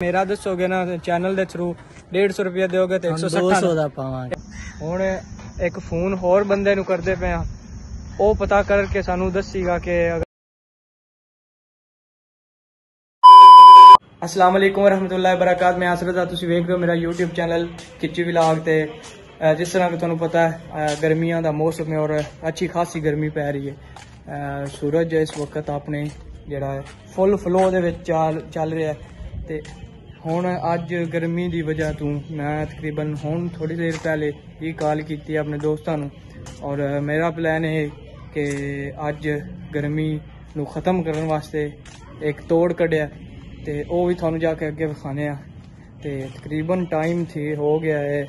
ਮੇਰਾ ਦੱਸੋਗੇ ਨਾ ਚੈਨਲ ਦੇ ਥਰੂ 150 ਰੁਪਏ ਦਿਓਗੇ ਤੇ 160 200 ਦਾ ਪਾਵਾਂਗੇ। ਹੁਣ ਇੱਕ ਫੋਨ ਹੋਰ ਬੰਦੇ ਨੂੰ ਕਰਦੇ ਪਏ ਆ। ਉਹ ਪਤਾ ਕਰਕੇ ਸਾਨੂੰ ਦੱਸੀਗਾ ਕਿ ਅਸਲਾਮ ਅਲੈਕੁਮ ਵਰਹਮਤੁਲਾਹਿ ਵਬਰਕਾਤ ਮੈਂ ਆਸਰਤ ਆ ਤੁਸੀਂ ਵੇਖ ਰਹੇ ਹੋ ਮੇਰਾ YouTube ਚੈਨਲ ਕਿਚੀ ਵਲੌਗ ਤੇ ਜਿਸ ਤਰ੍ਹਾਂ ਕਿ ਤੁਹਾਨੂੰ ਪਤਾ ਹੈ ਗਰਮੀਆਂ ਦਾ ਮੌਸਮ ਹੈ ਔਰ ਅੱਛੀ ਖਾਸੀ ਗਰਮੀ ਪੈ ਰਹੀ ਹੈ। ਸੂਰਜ ਇਸ ਵਕਤ ਆਪਣੇ ਜਿਹੜਾ ਹੈ ਫੁੱਲ ਫਲੋ ਦੇ ਵਿੱਚ ਚੱਲ ਚੱਲ ਰਿਹਾ ਹੈ ਤੇ ਹੁਣ ਅੱਜ ਗਰਮੀ ਦੀ ਵਜ੍ਹਾ ਤੋਂ ਮੈਂ ਤਕਰੀਬਨ ਹੁਣ ਥੋੜੀ ਦੇਰ ਪਹਿਲੇ ਇਹ ਕਾਲ ਕੀਤੀ ਆਪਣੇ ਦੋਸਤਾਂ ਨੂੰ ਔਰ ਮੇਰਾ ਪਲਾਨ ਹੈ ਕਿ ਅੱਜ ਗਰਮੀ ਨੂੰ ਖਤਮ ਕਰਨ ਵਾਸਤੇ ਇੱਕ ਤੋੜ ਕੱਢਿਆ ਤੇ ਉਹ ਵੀ ਤੁਹਾਨੂੰ ਜਾ ਕੇ ਅੱਗੇ ਵਿਖਾਣੇ ਆ ਤੇ ਤਕਰੀਬਨ ਟਾਈਮ ਥੀ ਹੋ ਗਿਆ ਹੈ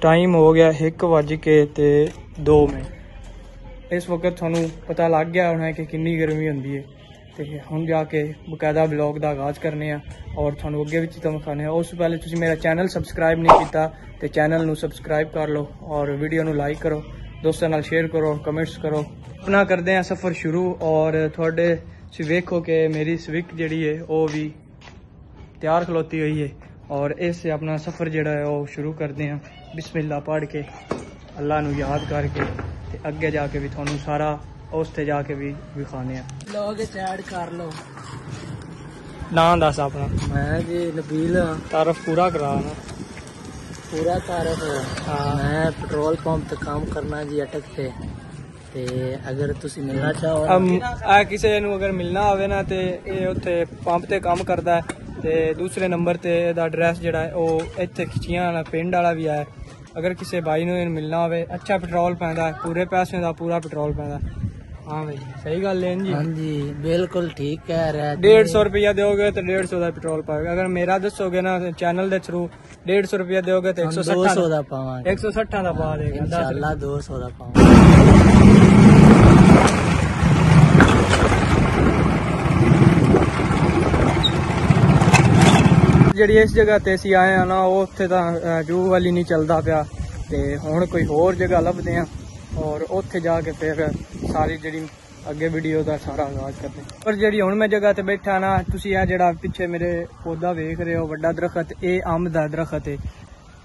ਟਾਈਮ ਹੋ ਗਿਆ 1 ਵਜ ਕੇ ਤੇ 2 ਮਿੰਟ। ਇਸ ਵਕਤ ਤੁਹਾਨੂੰ ਪਤਾ ਲੱਗ ਗਿਆ ਹੋਣਾ ਕਿ ਕਿੰਨੀ ਗਰਮੀ ਹੁੰਦੀ ਹੈ। ਤੇ ਹੁਣ ਜਾ ਕੇ ਬਕਾਇਦਾ ਬਲੌਗ ਦਾ ਆਗਾਜ਼ ਕਰਨੇ ਆ ਔਰ ਤੁਹਾਨੂੰ ਅੱਗੇ ਵੀ ਤੁਹਾਨੂੰ ਖਾਣੇ ਆ। ਉਸ ਤੋਂ ਪਹਿਲੇ ਤੁਸੀਂ ਮੇਰਾ ਚੈਨਲ ਸਬਸਕ੍ਰਾਈਬ ਨਹੀਂ ਕੀਤਾ ਤੇ ਚੈਨਲ ਨੂੰ ਸਬਸਕ੍ਰਾਈਬ ਕਰ ਲਓ ਔਰ ਵੀਡੀਓ ਨੂੰ ਲਾਈਕ ਕਰੋ, ਦੋਸਤਾਂ ਨਾਲ ਸ਼ੇਅਰ ਕਰੋ ਕਮੈਂਟਸ ਕਰੋ। ਆਪਣਾ ਕਰਦੇ ਆ ਸਫ਼ਰ ਸ਼ੁਰੂ ਔਰ ਤੁਹਾਡੇ ਤੁਸੀਂ ਵੇਖੋ ਕਿ ਮੇਰੀ ਸਵਿਕ ਜਿਹੜੀ ਹੈ ਉਹ ਵੀ ਤਿਆਰ ਖਲੋਤੀ ਹੋਈ ਹੈ ਔਰ ਇਸ ਆਪਣਾ ਸਫ਼ਰ ਜਿਹੜਾ ਹੈ, ਉਹ ਸ਼ੁਰੂ ਕਰਦੇ ਆ। ਬਿਸਮਿਲ੍ਲਾ ਪੜ੍ਹ ਕੇ ਅੱਲਾ ਨੂੰ ਯਾਦ ਕਰਕੇ ਤੇ ਅੱਗੇ ਜਾ ਕੇ ਵੀ ਤੁਹਾਨੂੰ ਸਾਰਾ ਉਸ ਤੇ ਜਾ ਕੇ ਵੀ ਵਿਖਾਣੇ ਆ। ਲੋਗ ਐਡ ਕਰ ਲਓ। ਨਾਂ ਦੱਸ ਆਪਣਾ। ਮੈਂ ਜੀ ਨਬੀਲ। ਤਾਰਫ ਪੂਰਾ ਕਰਾ ਨਾ ਪੂਰਾ ਤਾਰਫ। ਹਾਂ। ਮੈਂ ਪੈਟਰੋਲ ਪੰਪ ਤੇ ਕੰਮ ਕਰਨਾ ਜੀ ਅਟਕ ਤੇ। ਤੇ ਅਗਰ ਤੁਸੀਂ ਮਿਲਣਾ ਚਾਹੋ ਆ ਕਿਸੇ ਨੂੰ ਅਗਰ ਮਿਲਣਾ ਹੋਵੇ ਨਾ ਤੇ ਇਹ ਉੱਥੇ ਪੰਪ ਤੇ ਕੰਮ ਕਰਦਾ ਹੈ। ਤੇ ਦੂਸਰੇ ਨੰਬਰ ਤੇ ਇਹਦਾ ਐਡਰੈਸ ਜਿਹੜਾ ਹੈ ਉਹ ਇੱਥੇ ਖਿਚੀਆਂ ਵਾਲਾ ਪਿੰਡ ਵਾਲਾ ਵੀ ਹੈ। ਅਗਰ ਕਿਸੇ ਭਾਈ ਨੂੰ ਇਹਨੂੰ ਮਿਲਣਾ ਹੋਵੇ ਅੱਛਾ ਪੈਟਰੋਲ ਪੈਂਦਾ ਪੂਰੇ ਪੈਸੇ ਦਾ ਪੂਰਾ ਪੈਟਰੋਲ ਪੈਂਦਾ ਹੈ। ਭਾਈ ਸਹੀ ਗੱਲ ਹੈ ਜੀ। ਹਾਂਜੀ ਬਿਲਕੁਲ ਠੀਕ ਕਹਿ ਰਿਹਾ 150 ਰੁਪਇਆ ਦਿਓਗੇ ਤੇ 150 ਦਾ ਪੈਟਰੋਲ ਪਾਓਗੇ। ਅਗਰ ਮੇਰਾ ਦੱਸੋਗੇ ਨਾ ਚੈਨਲ ਦੇ ਥਰੂ 150 ਰੁਪਇਆ ਦਿਓਗੇ ਤੇ 160 200 ਦਾ ਪਾਵਾਂਗੇ। 160 ਦਾ ਪਾ ਦੇਗਾ ਇਨਸ਼ਾਅੱਲਾ 200 ਦਾ ਪਾਵਾਂਗੇ। ਜਿਹੜੀ ਇਸ ਜਗ੍ਹਾ ਤੇ ਅਸੀਂ ਆਏ ਆ ਨਾ ਉਹ ਉੱਥੇ ਤਾਂ ਜੂ ਵਾਲੀ ਨਹੀਂ ਚੱਲਦਾ ਪਿਆ। ਤੇ ਹੁਣ ਕੋਈ ਹੋਰ ਜਗ੍ਹਾ ਲੱਭਦੇ ਆ। ਔਰ ਉੱਥੇ ਜਾ ਕੇ ਫਿਰ ਸਾਰੀ ਜਿਹੜੀ ਅੱਗੇ ਵੀਡੀਓ ਦਾ ਸਾਰਾ ਆਗਾਜ਼ ਕਰਦੇ ਪਰ ਜਿਹੜੀ ਹੁਣ ਮੈਂ ਜਗ੍ਹਾ ਤੇ ਬੈਠਾ ਨਾ, ਤੁਸੀਂ ਇਹ ਜਿਹੜਾ ਪਿੱਛੇ ਮੇਰੇ ਪੌਦਾ ਵੇਖ ਰਹੇ ਹੋ, ਵੱਡਾ ਦਰਖਤ, ਇਹ ਅੰਬ ਦਾ ਦਰਖਤ ਹੈ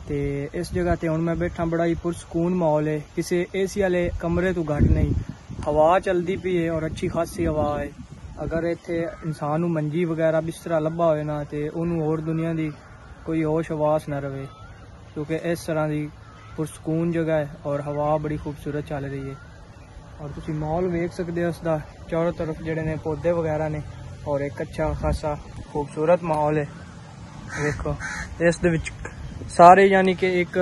ਤੇ ਇਸ ਜਗ੍ਹਾ ਤੇ ਹੁਣ ਮੈਂ ਬੈਠਾ, ਬੜਾ ਹੀ ਪੁਰਸਕੂਨ ਮਾਹੌਲ ਹੈ ਕਿਸੇ ਏਸੀ ਵਾਲੇ ਕਮਰੇ ਤੋਂ ਘੱਟ ਨਹੀਂ। ਹਵਾ ਚੱਲਦੀ ਪਈ ਹੈ ਔਰ ਅੱਛੀ ਖਾਸੀ ਹਵਾ ਹੈ ਅਗਰ ਇੱਥੇ ਇਨਸਾਨ ਨੂੰ ਮੰਜੀ ਵਗੈਰਾ ਬਿਸਤਰਾ ਲੱਭਾ ਹੋਵੇ ਨਾ, ਤੇ ਉਹਨੂੰ ਹੋਰ ਦੁਨੀਆ ਦੀ ਕੋਈ ਹੋਸ਼ ਹਵਾਸ ਨਾ ਰਵੇ। ਕਿਉਂਕਿ ਇਸ ਤਰ੍ਹਾਂ ਦੀ ਪੁਰਸਕੂਨ ਜਗ੍ਹਾ ਹੈ ਔਰ ਹਵਾ ਬੜੀ ਖੂਬਸੂਰਤ ਚੱਲ ਰਹੀ ਹੈ। ਔਰ ਤੁਸੀਂ ਮਾਹੌਲ ਵੇਖ ਸਕਦੇ ਹੋ ਉਸ ਦਾ ਚਾਰੋਂ ਤਰਫ ਜਿਹੜੇ ਨੇ ਪੌਦੇ ਵਗੈਰਾ ਨੇ ਔਰ ਇੱਕ ਅੱਛਾ ਖਾਸਾ ਖੂਬਸੂਰਤ ਮਾਹੌਲ ਹੈ। ਵੇਖੋ, ਇਸ ਦੇ ਵਿੱਚ ਸਾਰੇ ਯਾਨੀ ਕਿ ਇੱਕ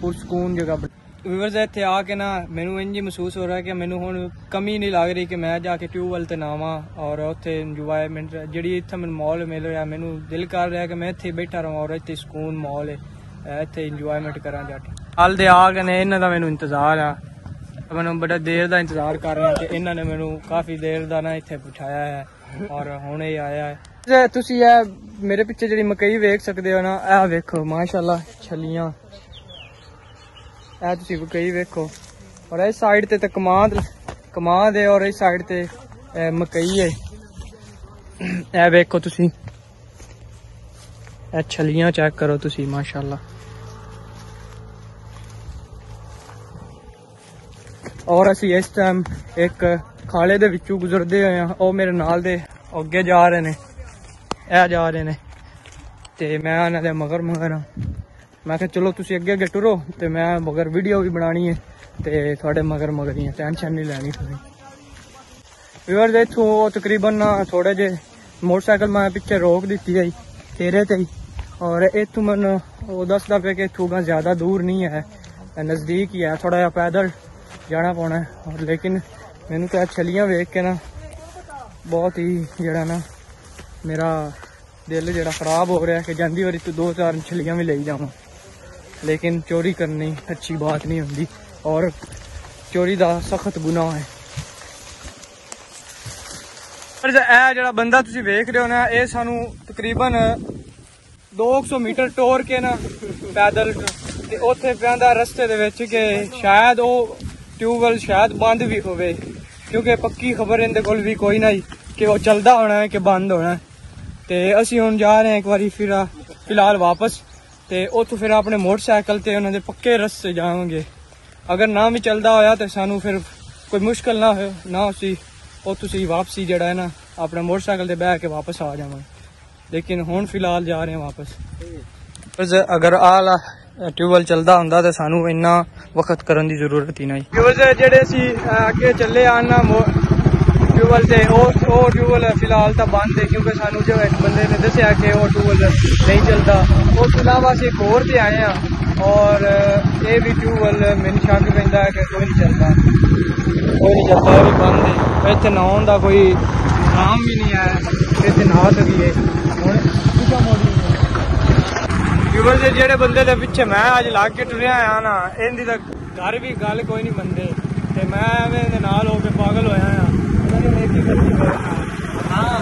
ਪੁਰਸਕੂਨ ਜਗ੍ਹਾ ਵਿਵਰਸ, ਇੱਥੇ ਆ ਕੇ ਨਾ ਮੈਨੂੰ ਇੰਜ ਹੀ ਮਹਿਸੂਸ ਹੋ ਰਿਹਾ ਕਿ ਮੈਨੂੰ ਹੁਣ ਕਮੀ ਨਹੀਂ ਲੱਗ ਰਹੀ ਕਿ ਮੈਂ ਜਾ ਕੇ ਟਿਊਬਵੈਲ ਤੇ ਨਾਵਾਂ ਔਰ ਉੱਥੇ ਇੰਜੋਇਮੈਂਟ ਜਿਹੜੀ ਇੱਥੇ ਮੈਨੂੰ ਮਾਹੌਲ ਮਿਲ ਰਿਹਾ, ਮੈਨੂੰ ਦਿਲ ਕਰ ਰਿਹਾ ਕਿ ਮੈਂ ਇੱਥੇ ਬੈਠਾ ਰਹਾਂ ਔਰ ਇੱਥੇ ਸਕੂਨ ਮਾਹੌਲ ਹੈ। ਇੱਥੇ ਇੰਜੋਇਮੈਂਟ ਕਰਾਂ ਜਾ ਕੇ। ਹਾਲ ਦੇ ਆ ਗਏ ਨੇ, ਇਹਨਾਂ ਦਾ ਮੈਨੂੰ ਇੰਤਜ਼ਾਰ ਆ। ਮੈਨੂੰ ਬੜਾ ਦੇਰ ਦਾ ਇੰਤਜ਼ਾਰ ਕਰ ਰਿਹਾ ਤੇ ਇਹਨਾਂ ਨੇ ਮੈਨੂੰ ਕਾਫੀ ਦੇਰ ਦਾ ਨਾ ਇੱਥੇ ਪਹੁੰਚਾਇਆ ਹੈ ਔਰ ਹੁਣ ਇਹ ਆਇਆ ਹੈ। ਜੇ ਤੁਸੀਂ ਇਹ ਮੇਰੇ ਪਿੱਛੇ ਜਿਹੜੀ ਮਕਈ ਵੇਖ ਸਕਦੇ ਹੋ ਨਾ, ਇਹ ਵੇਖੋ, ਮਾਸ਼ਾਅੱਲਾ, ਛਲੀਆਂ। ਇਹ ਤੁਸੀਂ ਮਕਈ ਵੇਖੋ। ਔਰ ਇਸ ਸਾਈਡ ਤੇ ਤੇ ਕਮਾਦ ਕਮਾਦ ਹੈ ਔਰ ਇਸ ਸਾਈਡ ਤੇ ਇਹ ਮਕਈ ਹੈ। ਇਹ ਵੇਖੋ ਤੁਸੀਂ। ਇਹ ਛਲੀਆਂ ਚੈੱਕ ਕਰੋ ਤੁਸੀਂ, ਮਾਸ਼ਾਅੱਲਾ। ਔਰ ਅਸੀਂ ਇਸ ਟਾਈਮ ਇੱਕ ਖਾਲੇ ਦੇ ਵਿੱਚੋਂ ਗੁਜ਼ਰਦੇ ਹੋਏ ਆ ਉਹ ਮੇਰੇ ਨਾਲ ਦੇ ਅੱਗੇ ਜਾ ਰਹੇ ਨੇ। ਇਹ ਜਾ ਰਹੇ ਨੇ। ਤੇ ਮੈਂ ਉਹਨਾਂ ਦੇ ਮਗਰ ਮਗਰ ਆ ਮੈਂ ਕਿਹਾ, ਚਲੋ ਤੁਸੀਂ ਅੱਗੇ ਅੱਗੇ ਟੁਰੋ ਤੇ ਮੈਂ ਮਗਰ ਵੀਡੀਓ ਵੀ ਬਣਾਣੀ ਹੈ ਤੇ ਤੁਹਾਡੇ ਮਗਰ ਮਗਰ ਹੀ ਟੈਨਸ਼ਨ ਨਹੀਂ ਲੈਣੀ ਤੁਸੀਂ। ਵੀਵਰਸ ਇੱਥੋਂ ਉਹ ਤਕਰੀਬਨ ਨਾ ਥੋੜੇ ਜੇ ਮੋਟਰਸਾਈਕਲ ਮੈਂ ਪਿੱਛੇ ਰੋਕ ਦਿੱਤੀ ਗਈ ਤੇਰੇ ਤੇ ਹੀ। ਔਰ ਇੱਥੋਂ ਮੈਨੂੰ ਉਹ ਦੱਸਦਾ ਪਿਆ ਕਿ ਇੱਥੋਂ ਜ਼ਿਆਦਾ ਦੂਰ ਨਹੀਂ ਹੈ। ਨਜ਼ਦੀਕ ਹੀ ਹੈ ਥੋੜਾ ਜਿਹਾ ਪੈਦਲ। ਜਾਣਾ ਪਾਉਣਾ ਹੈ। ਔਰ ਲੇਕਿਨ ਮੈਨੂੰ ਤਾਂ ਇਹ ਛਲੀਆਂ ਵੇਖ ਕੇ ਨਾ ਬਹੁਤ ਹੀ ਜਿਹੜਾ ਨਾ ਮੇਰਾ ਦਿਲ ਜਿਹੜਾ ਖਰਾਬ ਹੋ ਰਿਹਾ ਕਿ ਜਾਂਦੀ ਵਾਰੀ ਤੂੰ ਦੋ ਚਾਰ ਛਲੀਆਂ ਵੀ ਲਈ ਜਾਵਾਂ। ਲੇਕਿਨ ਚੋਰੀ ਕਰਨੀ ਅੱਛੀ ਬਾਤ ਨਹੀਂ ਹੁੰਦੀ। ਔਰ ਚੋਰੀ ਦਾ ਸਖਤ ਗੁਨਾਹ ਹੈ। ਪਰ ਇਹ ਜਿਹੜਾ ਬੰਦਾ ਤੁਸੀਂ ਵੇਖ ਰਹੇ ਹੋ ਨਾ, ਇਹ ਸਾਨੂੰ ਤਕਰੀਬਨ 200 ਮੀਟਰ ਟੋਰ ਕੇ ਨਾ ਪੈਦਲ ਤੇ ਉੱਥੇ ਪੈਂਦਾ ਰਸਤੇ ਦੇ ਵਿੱਚ ਕਿ ਸ਼ਾਇਦ ਉਹ ਟਿਊਬਵੈਲ ਸ਼ਾਇਦ ਬੰਦ ਵੀ ਹੋਵੇ, ਕਿਉਂਕਿ ਪੱਕੀ ਖਬਰ ਇਹਦੇ ਕੋਲ ਵੀ ਕੋਈ ਨਹੀਂ ਕਿ ਉਹ ਚੱਲਦਾ ਹੋਣਾ ਹੈ ਕਿ ਬੰਦ ਹੋਣਾ ਹੈ। ਤੇ ਅਸੀਂ ਹੁਣ ਜਾ ਰਹੇ ਹਾਂ ਇੱਕ ਵਾਰੀ ਫਿਰ ਫਿਲਹਾਲ ਵਾਪਸ, ਤੇ ਉੱਥੋਂ ਫਿਰ ਆਪਣੇ ਮੋਟਰਸਾਈਕਲ ਤੇ ਉਹਨਾਂ ਦੇ ਪੱਕੇ ਰਸਤੇ ਜਾਵਾਂਗੇ। ਅਗਰ ਨਾ ਵੀ ਚੱਲਦਾ ਹੋਇਆ ਤੇ ਸਾਨੂੰ ਫਿਰ ਕੋਈ ਮੁਸ਼ਕਲ ਨਾ ਹੋਏ, ਨਾ ਅਸੀਂ ਉਹ ਤੁਸੀਂ ਵਾਪਸੀ ਜਿਹੜਾ ਹੈ ਨਾ, ਆਪਣੇ ਮੋਟਰਸਾਈਕਲ ਤੇ ਬਹਿ ਕੇ ਵਾਪਸ ਆ ਜਾਵਾਂਗੇ। ਲੇਕਿਨ ਹੁਣ ਫਿਲਹਾਲ ਜਾ ਰਹੇ ਹਾਂ ਵਾਪਸ। ਅਗਰ ਆਲਾ ਟਿਊਬਲ ਚੱਲਦਾ ਹੁੰਦਾ ਤੇ ਸਾਨੂੰ ਇੰਨਾ ਵਕਤ ਕਰਨ ਦੀ ਜ਼ਰੂਰਤ ਹੀ ਨਹੀਂ। ਟਿਊਬਲ ਜਿਹੜੇ ਅਸੀਂ ਅੱਗੇ ਚੱਲੇ ਆਨ ਨਾ ਟਿਊਬਲ ਤੇ ਉਹ ਉਹ ਟਿਊਬਲ ਫਿਲਹਾਲ ਤਾਂ ਬੰਦ ਹੈ, ਕਿਉਂਕਿ ਸਾਨੂੰ ਜੋ ਇੱਕ ਬੰਦੇ ਨੇ ਦੱਸਿਆ ਕਿ ਉਹ ਟਿਊਬਲ ਨਹੀਂ ਚੱਲਦਾ। ਉਸ ਤੋਂ ਇਲਾਵਾ ਅਸੀਂ ਇੱਕ ਹੋਰ ਤੇ ਆਏ ਆ, ਔਰ ਇਹ ਵੀ ਟਿਊਬਲ ਮੈਨੂੰ ਸ਼ੱਕ ਪੈਂਦਾ ਹੈ ਕਿ ਕੋਈ ਨਹੀਂ ਚੱਲਦਾ। ਕੋਈ ਨਹੀਂ ਚੱਲਦਾ, ਇਹ ਵੀ ਬੰਦ ਹੈ। ਇੱਥੇ ਨਹਾਉਣ ਦਾ ਕੋਈ ਨਾਮ ਵੀ ਨਹੀਂ ਆਇਆ ਇੱਥੇ ਨਹਾ ਸਕੀਏ ਹੁਣ ਯੂਵਰ ਜਿਹੜੇ ਬੰਦੇ ਦੇ ਪਿੱਛੇ ਮੈਂ ਅੱਜ ਲੱਗ ਕੇ ਟੁਰਿਆ ਆ ਨਾ, ਇਹਦੀ ਤਾਂ ਘਰ ਵੀ ਗੱਲ ਕੋਈ ਨਹੀਂ ਮੰਨਦੇ। ਤੇ ਮੈਂ ਐਵੇਂ ਇਹਦੇ ਨਾਲ ਹੋ ਕੇ ਪਾਗਲ ਹੋਇਆ ਆ। ਉਹਨਾਂ ਨੇ ਮੇਰੀ ਕਰਨੀ ਹਾਂ।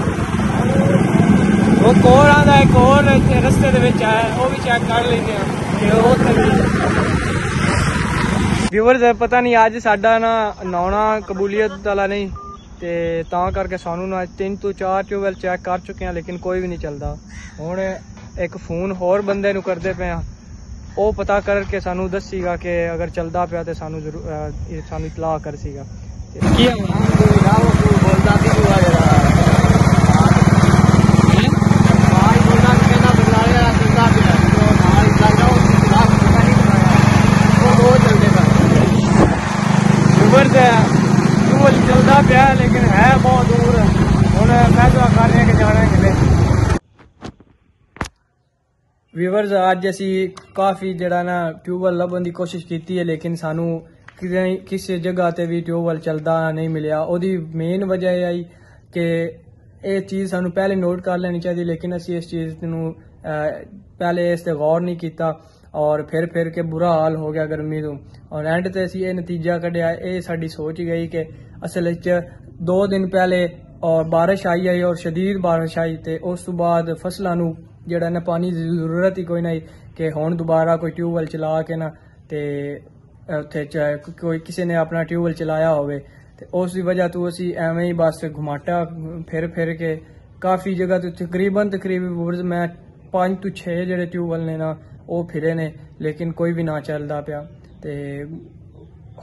ਉਹ ਕੋਰ ਆਂਦਾ ਇੱਕ ਹੋਰ ਰਸਤੇ ਦੇ ਵਿੱਚ ਆਇਆ ਉਹ ਵੀ ਚੈੱਕ ਕਰ ਲੈਂਦੇ ਆ। ਕਿ ਉਹ ਵਿਊਅਰਸ ਪਤਾ ਨਹੀਂ ਅੱਜ ਸਾਡਾ ਨਾ ਨੌਣਾ ਕਬੂਲੀਅਤ ਵਾਲਾ ਨਹੀਂ। ਤੇ ਤਾਂ ਕਰਕੇ ਸਾਨੂੰ ਨਾ ਤਿੰਨ ਤੋਂ ਚਾਰ ਟਿਊਬਵੈਲ ਚੈੱਕ ਕਰ ਚੁੱਕੇ ਆ, ਲੇਕਿਨ ਕੋਈ ਵੀ ਨਹੀਂ ਚੱਲਦਾ। ਹੁਣ ਇੱਕ ਫੋਨ ਹੋਰ ਬੰਦੇ ਨੂੰ ਕਰਦੇ ਪਏ ਆ। ਉਹ ਪਤਾ ਕਰਕੇ ਸਾਨੂੰ ਦੱਸੀਗਾ ਕਿ ਅਗਰ ਚੱਲਦਾ ਪਿਆ ਤੇ ਸਾਨੂੰ ਜ਼ਰੂਰ ਅਹ, ਇਹ ਸਾਨੂੰ ਇਤਲਾਹ ਕਰ ਸੀਗਾ ਤੇ ਕੀ ਬੋਲਦਾ ਵੀ ਹੁਆ ਜਰਾ ਬਾਈ ਬੋਲਦਾ ਕਿ ਕਹਿੰਦਾ ਬਰਨਾਲੇ ਵਾਲਾ ਚੱਲਦਾ ਪਿਆ ਜੋ ਨਾਲ ਲੱਗਦਾ ਉਹ ਖਿਲਾਫ ਪਤਾ ਨਹੀਂ ਬਣਾਇਆ ਉਹ ਦੋ ਚੱਲਦੇ ਪਏ ਵਿਊਅਰਸ ਟਿਊਬਵੈਲ ਚੱਲਦਾ ਪਿਆ ਲੇਕਿਨ ਹੈ ਬਹੁਤ ਦੂਰ ਹੁਣ ਮੈਂ ਤਾਂ ਕਰ ਰਿਹਾ ਕਿ ਜਾਣਾ ਕਿਤੇ ਵੀਵਰਸ ਅੱਜ ਅਸੀਂ ਕਾਫੀ ਜਿਹੜਾ ਨਾ ਟਿਊਬਵੈਲ ਲੱਭਣ ਦੀ ਕੋਸ਼ਿਸ਼ ਕੀਤੀ ਹੈ, ਲੇਕਿਨ ਸਾਨੂੰ ਕਿਤੇ ਕਿਸੇ ਜਗ੍ਹਾ ਤੇ ਵੀ ਟਿਊਬਵੈਲ ਚੱਲਦਾ ਨਹੀਂ ਮਿਲਿਆ। ਉਹਦੀ ਮੇਨ ਵਜ੍ਹਾ ਇਹ ਆਈ ਕਿ ਇਹ ਚੀਜ਼ ਸਾਨੂੰ ਪਹਿਲੇ ਨੋਟ ਕਰ ਲੈਣੀ ਚਾਹੀਦੀ, ਲੇਕਿਨ ਅਸੀਂ ਇਸ ਚੀਜ਼ ਨੂੰ ਪਹਿਲੇ ਇਸ ਤੇ ਗੌਰ ਨਹੀਂ ਕੀਤਾ ਔਰ ਫਿਰ ਫਿਰ ਕੇ ਬੁਰਾ ਹਾਲ ਹੋ ਗਿਆ ਗਰਮੀ ਤੋਂ। ਔਰ ਐਂਡ ਤੇ ਅਸੀਂ ਇਹ ਨਤੀਜਾ ਕੱਢਿਆ। ਇਹ ਸਾਡੀ ਸੋਚ ਗਈ ਕਿ ਅਸਲ ਵਿੱਚ ਦੋ ਦਿਨ ਪਹਿਲੇ ਔਰ ਬਾਰਿਸ਼ ਆਈ ਹੈ ਔਰ ਸ਼ਦੀਦ ਬਾਰਿਸ਼ ਆਈ ਤੇ ਉਸ ਤੋਂ ਬਾਅਦ ਫਸਲਾਂ ਨੂੰ ਜਿਹੜਾ ਨਾ ਪਾਣੀ ਦੀ ਜ਼ਰੂਰਤ ਹੀ ਕੋਈ ਨਹੀਂ ਕਿ ਹੁਣ ਦੁਬਾਰਾ ਕੋਈ ਟਿਊਬਵੈਲ ਚਲਾ ਕੇ ਨਾ ਤੇ ਉੱਥੇ ਚ- ਕੋਈ ਕਿਸੇ ਨੇ ਆਪਣਾ ਟਿਊਬਵੈਲ ਚਲਾਇਆ ਹੋਵੇ ਤੇ ਉਸ ਦੀ ਵਜ੍ਹਾ ਤੋਂ ਅਸੀਂ ਐਵੇਂ ਹੀ ਬਸ ਘੁਮਾਟਾ ਫਿਰ ਫਿਰ ਕੇ ਕਾਫੀ ਜਗ੍ਹਾ ਤੇ ਤਕਰੀਬਨ ਤਕਰੀਬਨ ਮੈਂ 5 ਤੋਂ 6 ਜਿਹੜੇ ਟਿਊਬਵੈਲ ਨੇ ਨਾ ਉਹ ਫਿਰੇ ਨੇ, ਲੇਕਿਨ ਕੋਈ ਵੀ ਨਾ ਚੱਲਦਾ ਪਿਆ ਤੇ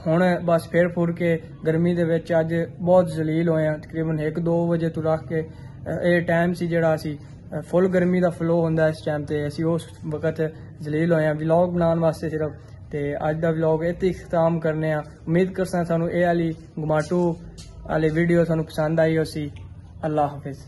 ਹੁਣ ਬਸ ਫੇਰ ਫੁਰ ਕੇ ਗਰਮੀ ਦੇ ਵਿੱਚ ਅੱਜ ਬਹੁਤ ਜ਼ਲੀਲ ਹੋਏ ਆ, ਤਕਰੀਬਨ 1-2 ਵਜੇ ਤੋਂ ਰੱਖ ਕੇ ਇਹ ਟਾਈਮ ਸੀ ਜਿਹੜਾ ਅਸੀਂ ਫੁੱਲ ਗਰਮੀ ਦਾ ਫਲੋ ਹੁੰਦਾ ਇਸ ਟਾਈਮ ਤੇ। ਅਸੀਂ ਉਸ ਵਕਤ ਜ਼ਲੀਲ ਹੋਏ ਆ ਵਲੌਗ ਬਣਾਉਣ ਵਾਸਤੇ ਸਿਰਫ। ਤੇ ਅੱਜ ਦਾ ਵਲੌਗ ਇੱਥੇ ਹੀ ਖਤਮ ਕਰਨੇ ਆ ਉਮੀਦ ਕਰਦਾ ਸਾਨੂੰ ਇਹ ਵਾਲੀ ਗੁਮਾਟੂ ਵਾਲੀ ਵੀਡੀਓ ਤੁਹਾਨੂੰ ਪਸੰਦ ਆਈ ਹੋਸੀ ਅੱਲਾਹ ਹਾਫਿਜ਼।